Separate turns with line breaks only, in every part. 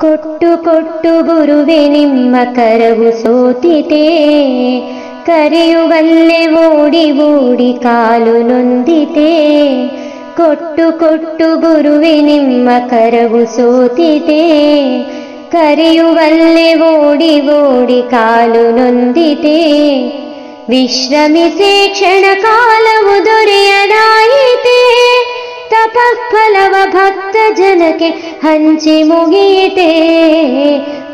ಕೊಟ್ಟು ಕೊಟ್ಟು ಗುರುವೆ ನಿಮ್ಮ ಕರವು ಸೋತಿತೆ. ಕರೆಯುವಲ್ಲೇ ಓಡಿ ಓಡಿ ಕಾಲು ನೊಂದಿದೆ ಕೊಟ್ಟು ಕೊಟ್ಟು ಗುರುವೆ ನಿಮ್ಮ ಕರವು ಸೋತಿತೆ. ಕರೆಯುವಲ್ಲೇ ಓಡಿ ಓಡಿ ಕಾಲು ನೊಂದಿದೆ ವಿಶ್ರಮಿಸಿ ಕ್ಷಣ ಕಾಲವು ದೊರೆಯದಾಯಿತೆ ತಪಫಲವ ಭಕ್ತ ಜನಕ್ಕೆ ಹಂಚಿ ಮುಗಿಯಿತೆ.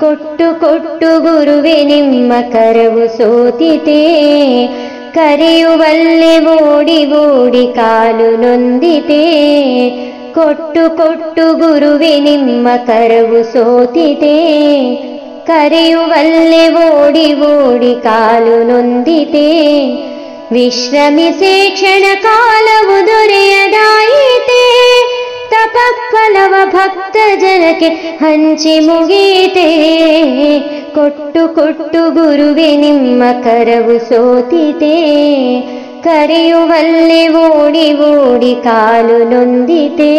ಕೊಟ್ಟು ಕೊಟ್ಟು ಗುರುವೆ, ನಿಮ್ಮ ಕರವು ಸೋತಿತೆ. ಕರೆಯುವಲ್ಲಿ ಓಡಿ ಓಡಿ ಕಾಲು ನೊಂದಿತೆ. ಕೊಟ್ಟು ಕೊಟ್ಟು ಗುರುವೆ, ನಿಮ್ಮ ಕರವು ಸೋತಿತೆ. ಕರೆಯುವಲ್ಲೇ ಓಡಿ ಓಡಿ ಕಾಲು ನೊಂದಿತೆ. ವಿಶ್ರಮಿಸಿ ಕ್ಷಣ ಜನಕ್ಕೆ ಹಂಚಿ ಮುಗೀತೆ ಕೊಟ್ಟು ಕೊಟ್ಟು ಗುರುವೆ, ನಿಮ್ಮ ಕರವು ಸೋತಿತೆ. ಕರೆಯುವಲ್ಲಿ ಓಡಿ ಓಡಿ ಕಾಲು ನೊಂದಿತೆ.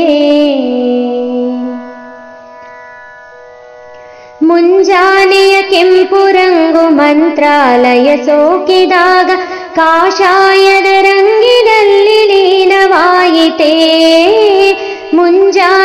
ಮುಂಜಾನೆಯ ಕೆಂಪು ರಂಗು ಮಂತ್ರಾಲಯ ಸೋಕಿದಾಗ ಕಾಷಾಯದ ರಂಗಿನಲ್ಲಿ ಲೀನವಾಯಿತೇ. ಮುಂಜಾನೆಯ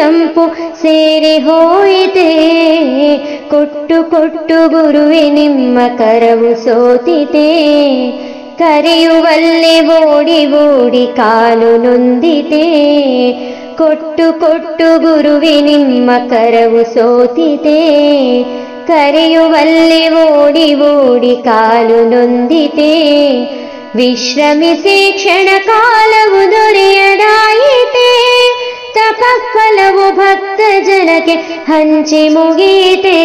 ತಂಪು ಸೇರಿ ಹೋಯಿತೆ. ಕೊಟ್ಟು ಕೊಟ್ಟು ಗುರುವೆ, ನಿಮ್ಮ ಕರವು ಸೋತಿತೆ. ಕರೆಯುವಲ್ಲಿ ಓಡಿ ಓಡಿ ಕಾಲು ನೊಂದಿತೆ. ಕೊಟ್ಟು ಕೊಟ್ಟು ಗುರುವೆ, ನಿಮ್ಮ ಕರವು ಸೋತಿತೆ. ಕರೆಯುವಲ್ಲಿ ಓಡಿ ಓಡಿ ಕಾಲು ನೊಂದಿತೆ. ವಿಶ್ರಮಿಸಿ ಕ್ಷಣ ಕಾಲವು ದೊರೆಯದಾಯಿತೆ. ತಪಫಲವು ಭಕ್ತ ಜನಕ್ಕೆ ಹಂಚಿ ಮುಗೀತೆ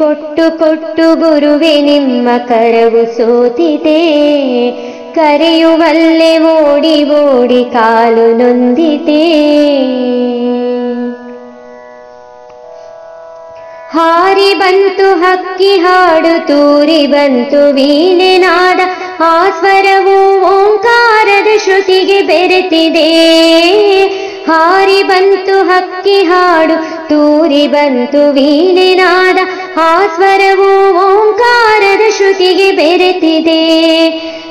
ಕೊಟ್ಟು ಕೊಟ್ಟು ಗುರುವೆ, ನಿಮ್ಮ ಕರವು ಸೋತಿದೆ ಕರೆಯುವಲ್ಲೇ ಓಡಿ ಓಡಿ ಕಾಲು ನೊಂದಿದೆ ಹಾರಿ ಬಂತು, ಹಕ್ಕಿ ಹಾಡು ತೂರಿ ಬಂತು ವೀಣೆನಾದ ಆ ಸ್ವರವು ಓಂಕಾರದ ಶ್ರುತಿಗೆ ಬೆರೆತಿದೆ. ಹಾರಿ ಬಂತು ಹಕ್ಕಿ ಹಾಡು, ತೂರಿ ಬಂತು ವೀಣೆನಾದ ಆ ಸ್ವರವು ಓಂಕಾರದ ಶ್ರುತಿಗೆ ಬೆರೆತಿದೆ.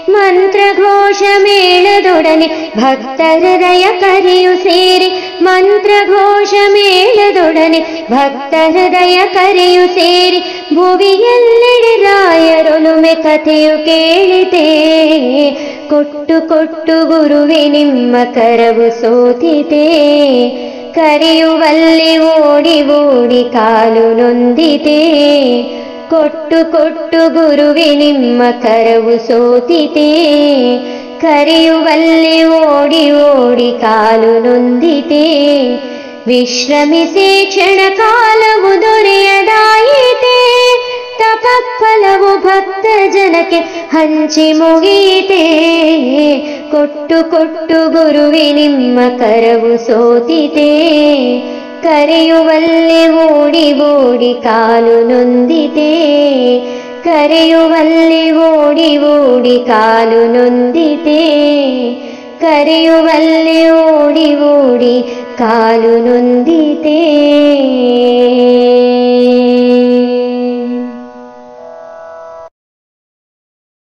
ಮಂತ್ರಘೋಷ ಮೇಳದೊಡನೆ ಭಕ್ತರ ಹೃದಯ ಕರೆಯು ಸೇರಿ, ಮಂತ್ರಘೋಷ ಮೇಳದೊಡನೆ ಭಕ್ತ ಹೃದಯ ಕರೆಯು ಸೇರಿ ಭುವಿಯೆಲ್ಲೆಡೆ ರಾಯರೊಲುಮೆ ಕಥೆಯು ಕೇಳಿದೆ. ಕೊಟ್ಟು ಕೊಟ್ಟು ಗುರುವೆ ನಿಮ್ಮ ಕರವು ಸೋತಿದೆ. ಕರೆಯುವಲ್ಲಿ ಓಡಿ ಓಡಿ ಕಾಲು ನೊಂದಿದೆ. ಕೊಟ್ಟು ಕೊಟ್ಟು ಗುರುವೆ ನಿಮ್ಮ ಕರವು ಸೋತಿತೆ ಕರೆಯುವಲ್ಲಿ ಓಡಿ ಓಡಿ ಕಾಲು ನೊಂದಿತೆ ವಿಶ್ರಮಿಸಿ ಕ್ಷಣ ಕಾಲವು ದೊರೆಯದಾಯಿತೆ. ತಪಫಲವು ಭಕ್ತ ಜನಕ್ಕೆ ಹಂಚಿ ಮುಗೀತೆ ಕೊಟ್ಟು ಕೊಟ್ಟು ಗುರುವೆ, ನಿಮ್ಮ ಕರವು ಸೋತಿತೆ. ಕರೆಯುವಲ್ಲಿ ಓಡಿ ಓಡಿ ಕಾಲು ನೊಂದಿತೆ. ಕರೆಯುವಲ್ಲಿ ಓಡಿ ಓಡಿ ಕಾಲು ನೊಂದಿತೆ. ಕರೆಯುವಲ್ಲಿ ಓಡಿ ಓಡಿ ಕಾಲು ನೊಂದಿತೆ